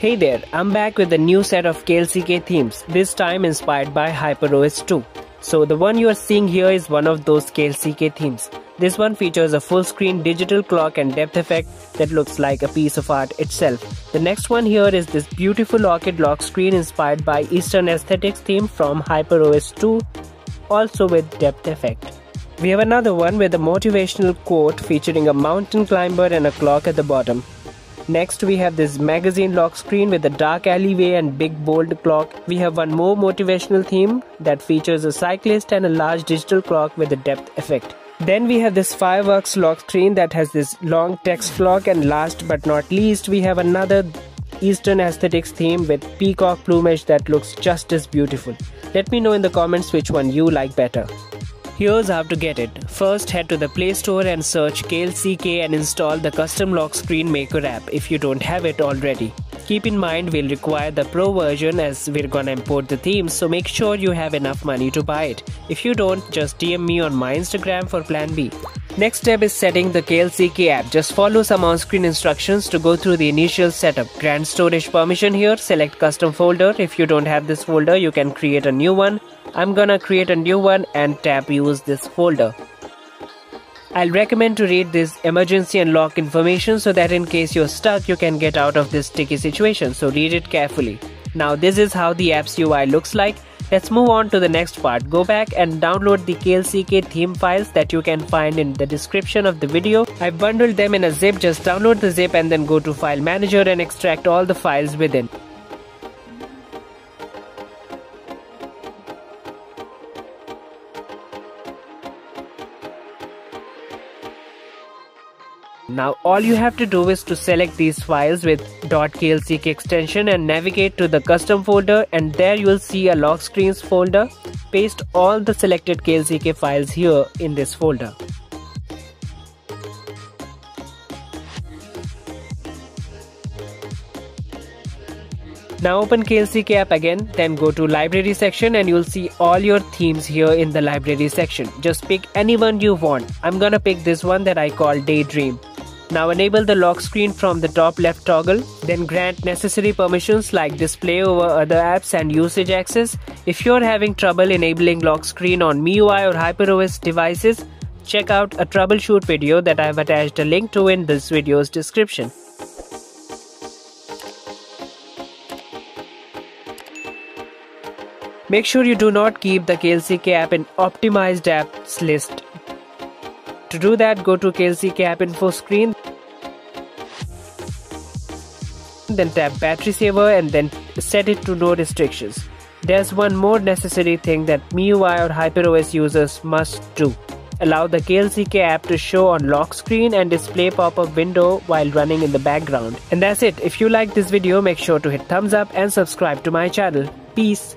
Hey there, I'm back with a new set of KLCK themes, this time inspired by HyperOS 2. So the one you are seeing here is one of those KLCK themes. This one features a full screen digital clock and depth effect that looks like a piece of art itself. The next one here is this beautiful orchid lock screen inspired by Eastern Aesthetics theme from HyperOS 2, also with depth effect. We have another one with a motivational quote featuring a mountain climber and a clock at the bottom. Next we have this magazine lock screen with a dark alleyway and big bold clock. We have one more motivational theme that features a cyclist and a large digital clock with a depth effect. Then we have this fireworks lock screen that has this long text clock and last but not least we have another Eastern aesthetics theme with peacock plumage that looks just as beautiful. Let me know in the comments which one you like better. Here's how to get it. First, head to the Play Store and search KLCK and install the Kustom lock screen maker app if you don't have it already. Keep in mind we'll require the pro version as we're gonna import the themes so make sure you have enough money to buy it. If you don't, just DM me on my Instagram for plan B. Next step is setting the KLCK app. Just follow some on-screen instructions to go through the initial setup. Grant storage permission here, select custom folder. If you don't have this folder, you can create a new one. I'm gonna create a new one and tap use this folder. I'll recommend to read this emergency unlock information so that in case you're stuck, you can get out of this sticky situation. So read it carefully. Now this is how the app's UI looks like. Let's move on to the next part. Go back and download the KLCK theme files that you can find in the description of the video. I've bundled them in a zip. Just download the zip and then go to file manager and extract all the files within. Now all you have to do is to select these files with .klck extension and navigate to the custom folder and there you will see a lock screens folder. Paste all the selected KLCK files here in this folder. Now open KLCK app again, then go to library section and you'll see all your themes here in the library section. Just pick any one you want. I'm gonna pick this one that I call Daydream. Now enable the lock screen from the top left toggle, then grant necessary permissions like display over other apps and usage access. If you're having trouble enabling lock screen on MIUI or HyperOS devices, check out a troubleshoot video that I've attached a link to in this video's description. Make sure you do not keep the KLCK app in optimized apps list to do that, go to KLCK app info screen, then tap battery saver and then set it to no restrictions. There's one more necessary thing that MIUI or HyperOS users must do. Allow the KLCK app to show on lock screen and display pop-up window while running in the background. And that's it. If you like this video, make sure to hit thumbs up and subscribe to my channel. Peace.